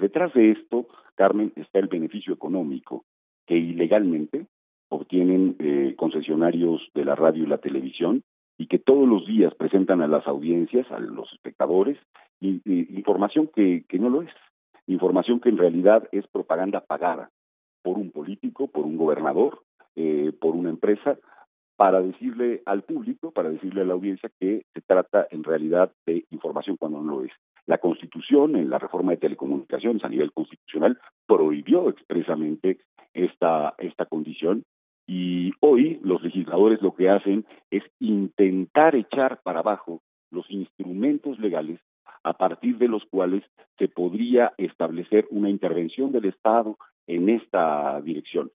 detrás de esto, Carmen, está el beneficio económico que ilegalmente obtienen eh, concesionarios de la radio y la televisión y que todos los días presentan a las audiencias, a los espectadores, información que, que no lo es, información que en realidad es propaganda pagada por un político, por un gobernador, eh, por una empresa, para decirle al público, para decirle a la audiencia que se trata en realidad de información cuando no lo es. La Constitución, en la reforma de telecomunicaciones a nivel constitucional, prohibió expresamente esta, esta condición y hoy los legisladores lo que hacen es intentar echar para abajo los instrumentos legales a partir de los cuales se podría establecer una intervención del Estado en esta dirección.